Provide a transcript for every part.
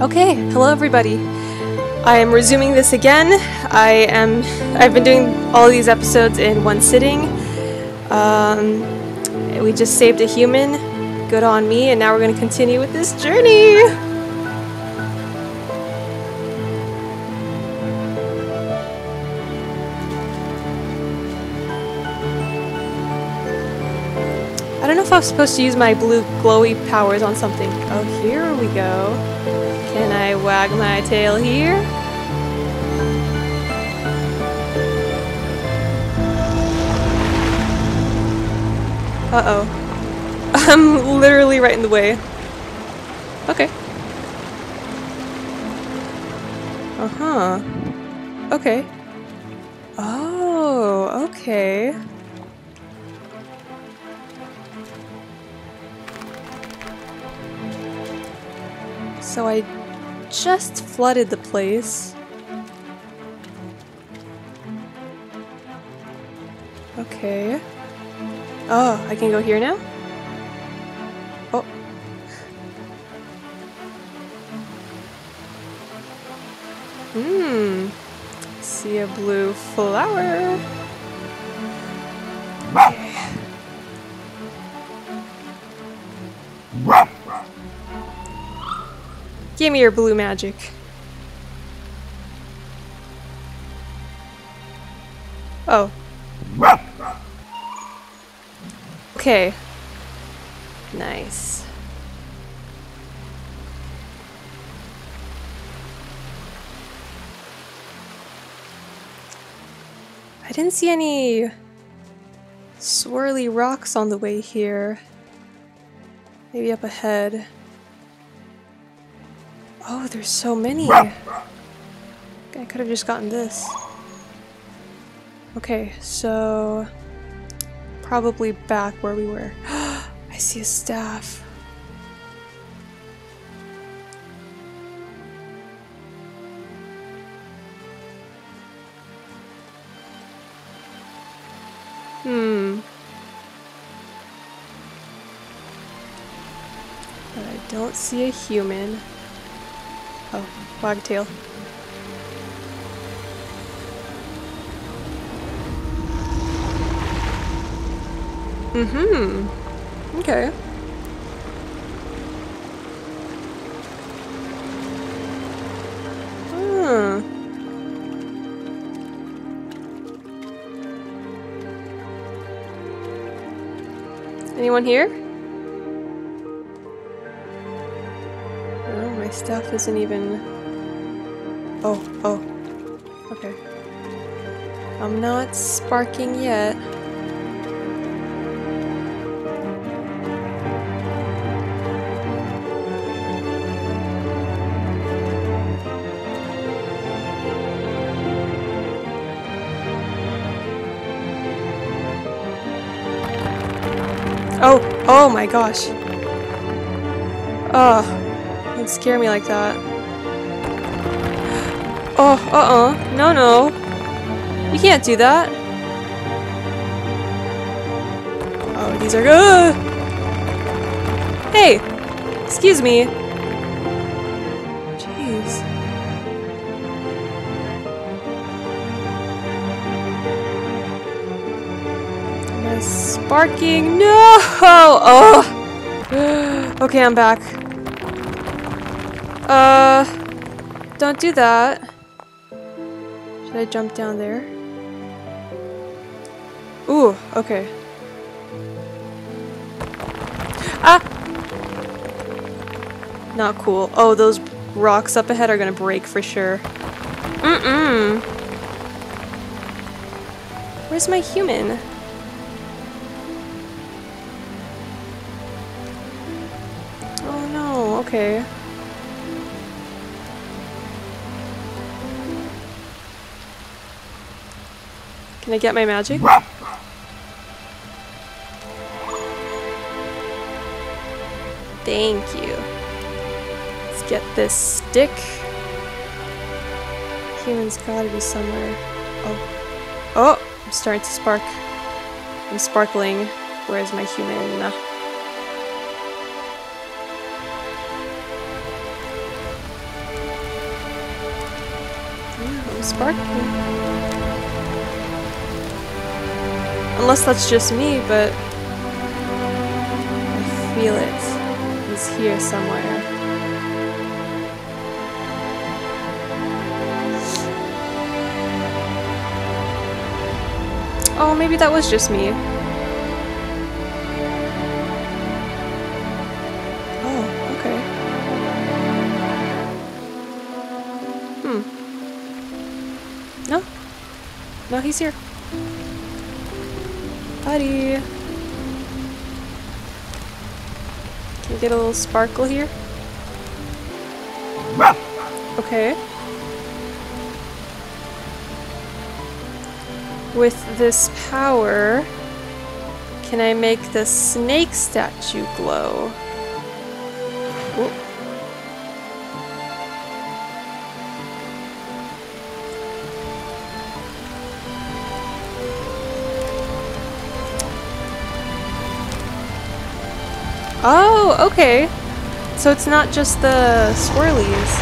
Okay, hello everybody. I am resuming this again. I am. I've been doing all these episodes in one sitting. Um, we just saved a human. Good on me, and now we're going to continue with this journey. I don't know if I was supposed to use my blue glowy powers on something. Oh, here we go. Wag my tail here? Uh-oh. I'm literally right in the way. Okay. Uh-huh. Okay. Oh, okay. So I just flooded the place. Okay. Oh, I can go here now? Oh. Hmm. See a blue flower. Give me your blue magic. Oh. Okay. Nice. I didn't see any swirly rocks on the way here. Maybe up ahead. Oh, there's so many. I could have just gotten this. Okay, so probably back where we were. I see a staff. Hmm. But I don't see a human. Oh, wagtail. Mm-hmm. Okay. Hmm. Anyone here? Stuff isn't even... Oh, oh. Okay. I'm not sparking yet. Oh, oh my gosh. Oh, don't scare me like that. Oh, uh-uh. No, no. You can't do that. Oh, these are good. Hey! Excuse me. Jeez. Am I sparking? No! Oh! okay, I'm back. Uh... Don't do that. Should I jump down there? Ooh, okay. Ah! Not cool. Oh, those rocks up ahead are gonna break for sure. Mm-mm. Where's my human? Oh no, okay. Can I get my magic? Thank you. Let's get this stick. Human's gotta be somewhere. Oh. Oh! I'm starting to spark. I'm sparkling. Where's my human? sparkling. Unless that's just me, but I feel it. He's here somewhere. Oh, maybe that was just me. Oh, okay. Hmm. No. No, he's here. Buddy. Can we get a little sparkle here? Okay. With this power, can I make the snake statue glow? Oh, okay. So it's not just the swirlies.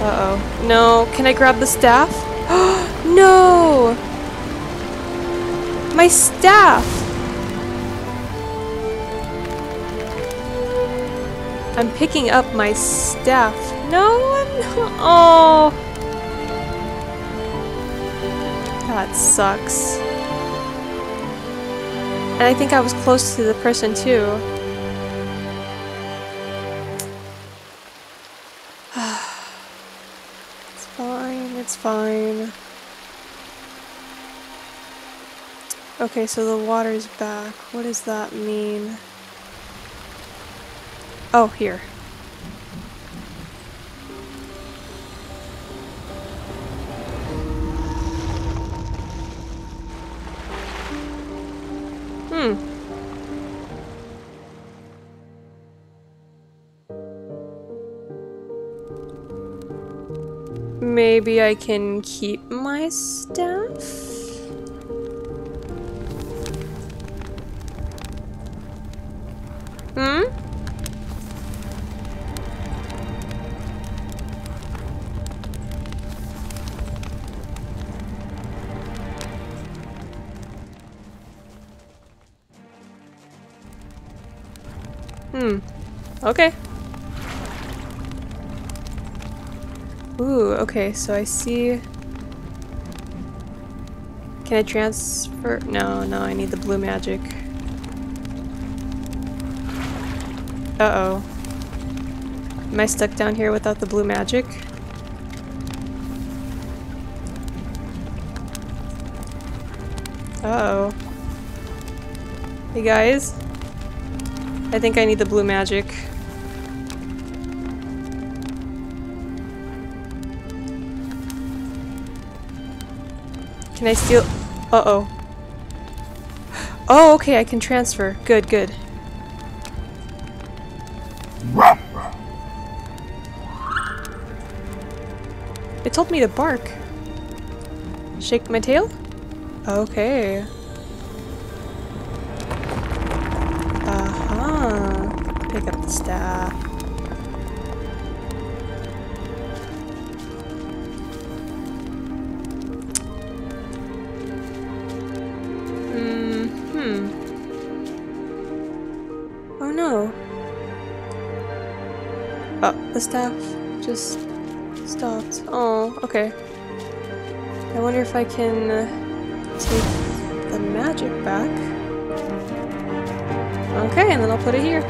Uh-oh. No, can I grab the staff? no! My staff! I'm picking up my staff. No, I'm not. Oh. That sucks. And I think I was close to the person too. Fine. Okay, so the water's back. What does that mean? Oh, here. Maybe I can keep my staff? Ooh, okay, so I see... Can I transfer? No, no, I need the blue magic. Uh-oh. Am I stuck down here without the blue magic? Uh oh Hey guys. I think I need the blue magic. Can I steal- Uh-oh. Oh, okay, I can transfer. Good, good. It told me to bark. Shake my tail? Okay. Uh-huh. Pick up the staff. No. Oh, the staff just stopped. Oh, okay. I wonder if I can uh, take the magic back. Okay, and then I'll put it here.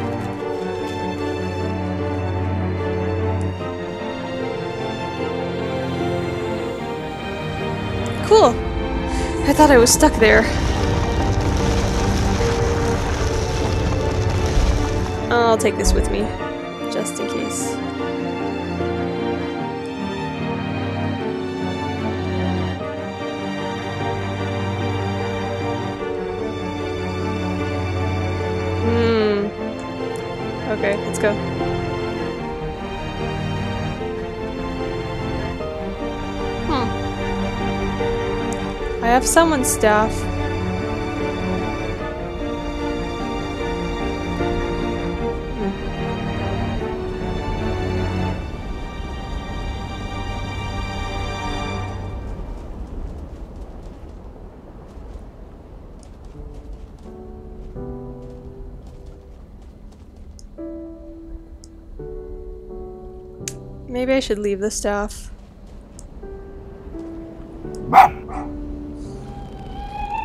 Cool. I thought I was stuck there. I'll take this with me, just in case. Hmm. Okay, let's go. Hmm. I have someone's staff. Maybe I should leave the staff.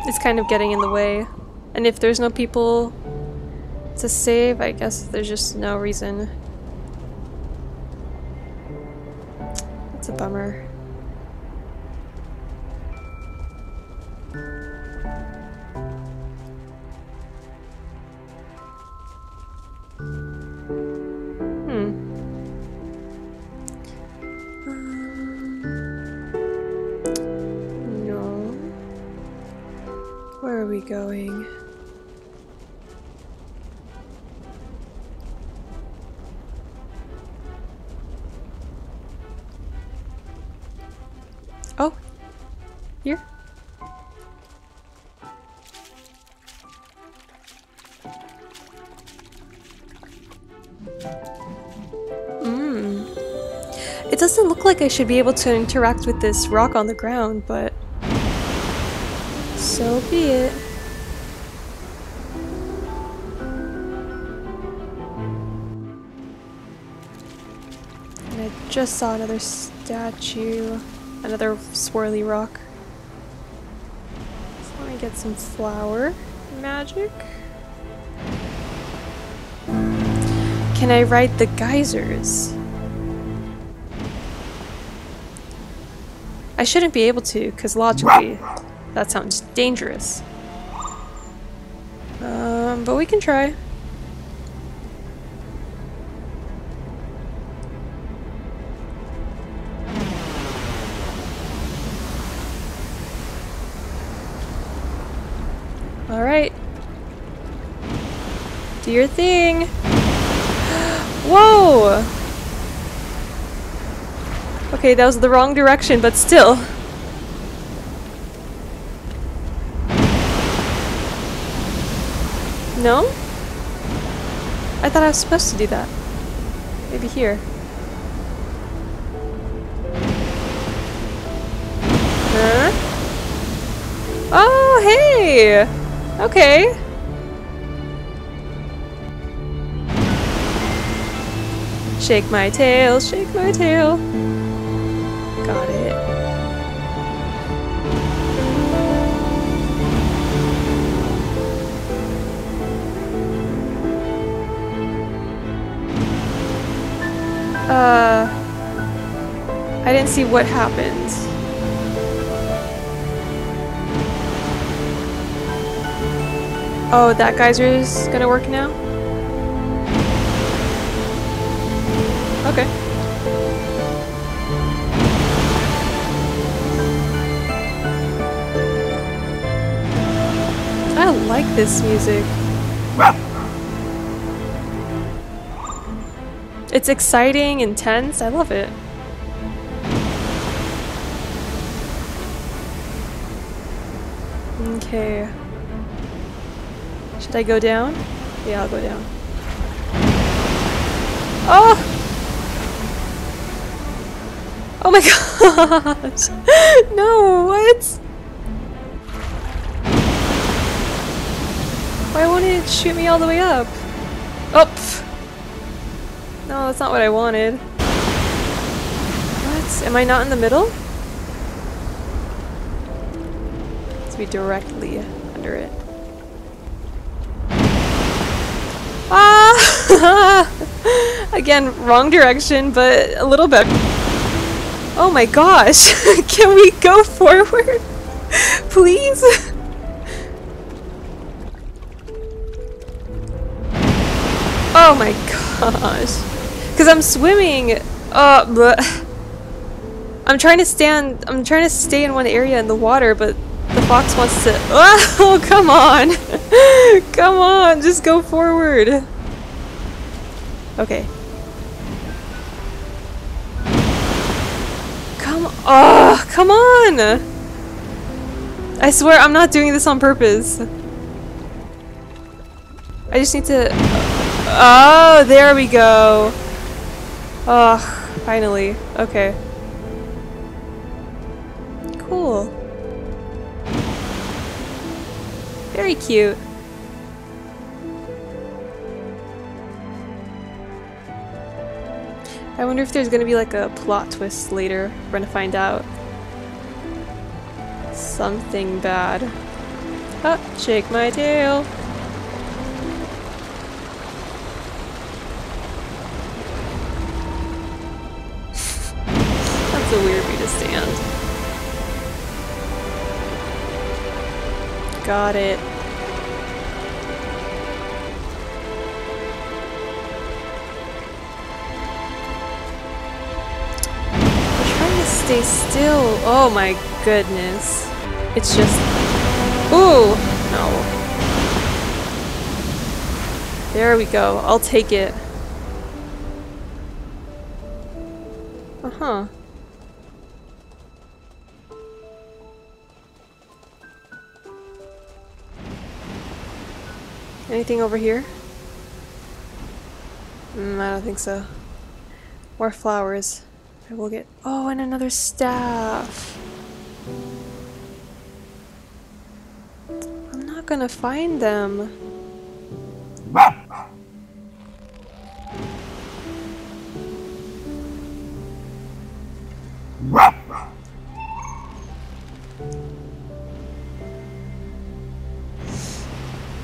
It's kind of getting in the way. And if there's no people to save, I guess there's just no reason. It's a bummer. Going. Oh, here. Mmm. It doesn't look like I should be able to interact with this rock on the ground, but so be it. Just saw another statue, another swirly rock. Let me get some flower magic. Can I ride the geysers? I shouldn't be able to, because logically, that sounds dangerous. Um, but we can try. Your thing. Whoa! Okay, that was the wrong direction, but still. No? I thought I was supposed to do that. Maybe here. Huh? Oh, hey! Okay. Shake my tail, shake my tail. Got it. Uh, I didn't see what happens. Oh, that geyser is gonna work now? Okay. I like this music. It's exciting, intense, I love it. Okay. Should I go down? Yeah, I'll go down. Oh! Oh my god! no, what? Why won't it shoot me all the way up? Oh! No, that's not what I wanted. What? Am I not in the middle? To be directly under it. Ah! Again, wrong direction, but a little bit. Oh my gosh! Can we go forward? Please? Oh my gosh. Because I'm swimming. Uh, but I'm trying to stand. I'm trying to stay in one area in the water, but the fox wants to. Oh, come on! come on, just go forward. Okay. Come. Oh, come on! I swear I'm not doing this on purpose. I just need to. Oh, there we go. Oh, finally. Okay. Cool. Very cute. I wonder if there's gonna be like a plot twist later. We're gonna find out. Something bad. Ah, shake my tail. That's a weird way to stand. Got it. Stay still. Oh my goodness. It's just... Ooh! No. There we go. I'll take it. Uh-huh. Anything over here? Mm, I don't think so. More flowers. I will get- oh, and another staff! I'm not gonna find them.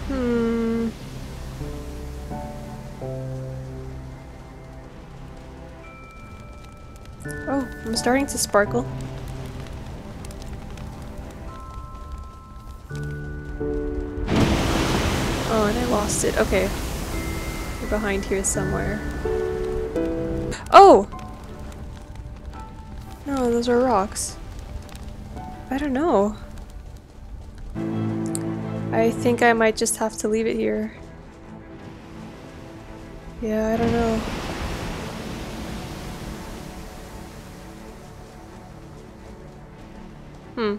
Hmm. I'm starting to sparkle. Oh, and I lost it. Okay. We're behind here somewhere. Oh! No, those are rocks. I don't know. I think I might just have to leave it here. Yeah, I don't know. Hmm.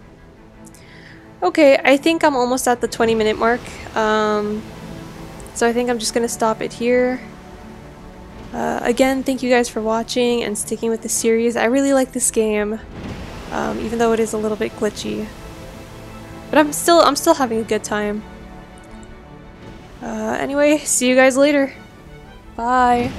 Okay, I think I'm almost at the 20 minute mark. Um, so I think I'm just gonna stop it here. Uh, again, thank you guys for watching and sticking with the series. I really like this game, um, even though it is a little bit glitchy. But I'm still I'm still having a good time. Uh, anyway, see you guys later. Bye.